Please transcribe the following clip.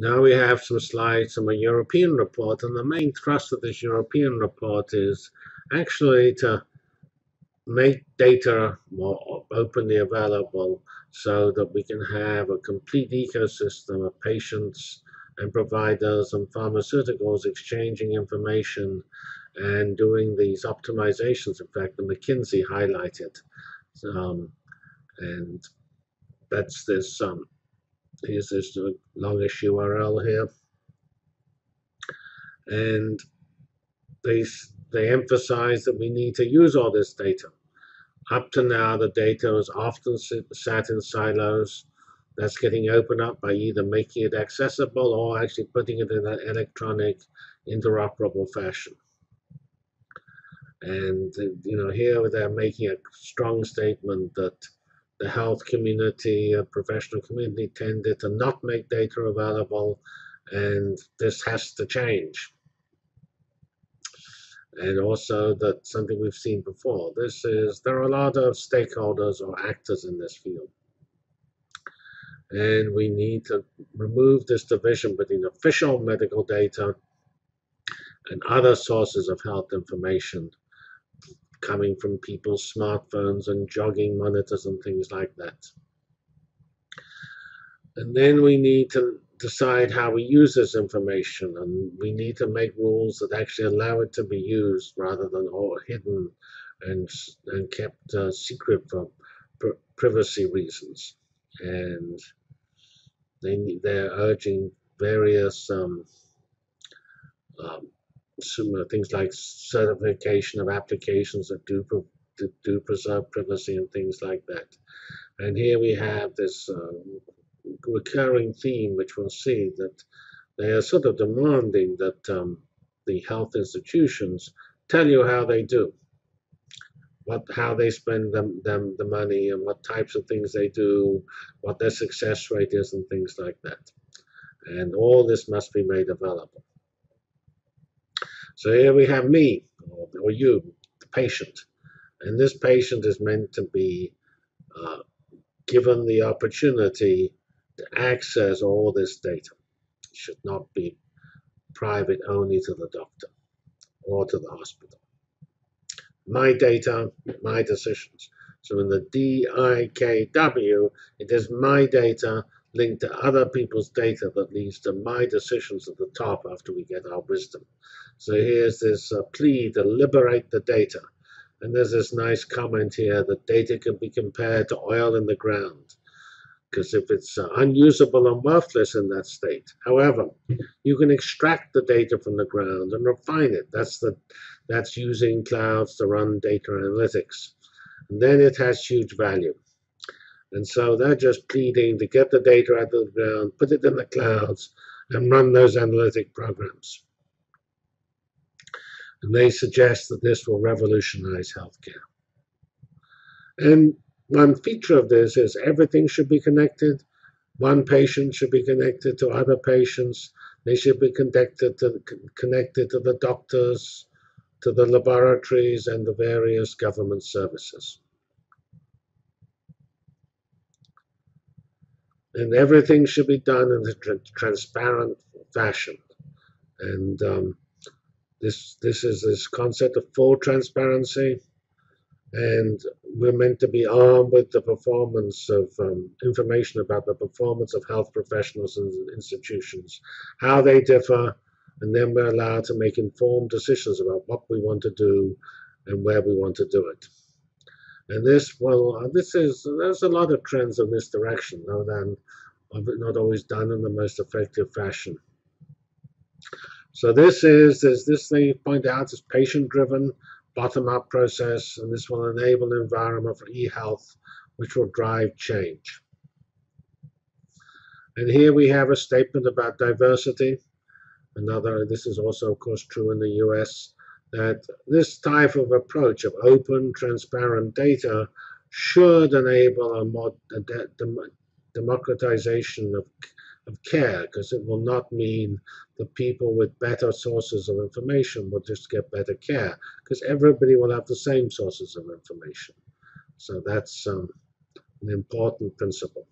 Now we have some slides from a European report, and the main thrust of this European report is actually to make data more openly available so that we can have a complete ecosystem of patients and providers and pharmaceuticals exchanging information and doing these optimizations. In fact, the McKinsey highlighted. Um, and that's this um, here's this longest URL here. And they, they emphasize that we need to use all this data. Up to now, the data is often sat in silos. That's getting opened up by either making it accessible or actually putting it in an electronic, interoperable fashion. And, you know, here they're making a strong statement that the health community, uh, professional community tended to not make data available, and this has to change. And also that something we've seen before. This is there are a lot of stakeholders or actors in this field. And we need to remove this division between official medical data and other sources of health information coming from people's smartphones and jogging monitors and things like that. And then we need to decide how we use this information, and we need to make rules that actually allow it to be used rather than all hidden and, and kept uh, secret for pr privacy reasons. And they, they're urging various um, um, uh, things like certification of applications that do, do preserve privacy and things like that. And here we have this uh, recurring theme, which we'll see that they are sort of demanding that um, the health institutions tell you how they do, what how they spend them, them the money, and what types of things they do, what their success rate is, and things like that. And all this must be made available. So here we have me, or, or you, the patient. And this patient is meant to be uh, given the opportunity to access all this data. It should not be private only to the doctor or to the hospital. My data, my decisions. So in the DIKW, it is my data linked to other people's data that leads to my decisions at the top after we get our wisdom. So here's this uh, plea to liberate the data. And there's this nice comment here that data can be compared to oil in the ground. Because if it's uh, unusable and worthless in that state, however, you can extract the data from the ground and refine it. That's the that's using clouds to run data analytics. And then it has huge value. And so they're just pleading to get the data out of the ground, put it in the clouds, and run those analytic programs. And they suggest that this will revolutionize healthcare. And one feature of this is everything should be connected. One patient should be connected to other patients. They should be connected to, connected to the doctors, to the laboratories, and the various government services. And everything should be done in a tra transparent fashion. And um, this this is this concept of full transparency, and we're meant to be armed with the performance of um, information about the performance of health professionals and institutions, how they differ, and then we're allowed to make informed decisions about what we want to do and where we want to do it. And this, well, uh, this is, there's a lot of trends in this direction, though, then not always done in the most effective fashion. So this is, as this they point out, is patient-driven, bottom-up process, and this will enable an environment for e-health, which will drive change. And here we have a statement about diversity. Another, this is also, of course, true in the US that this type of approach of open, transparent data should enable a more a de democratization of, of care, because it will not mean the people with better sources of information will just get better care, because everybody will have the same sources of information. So that's um, an important principle.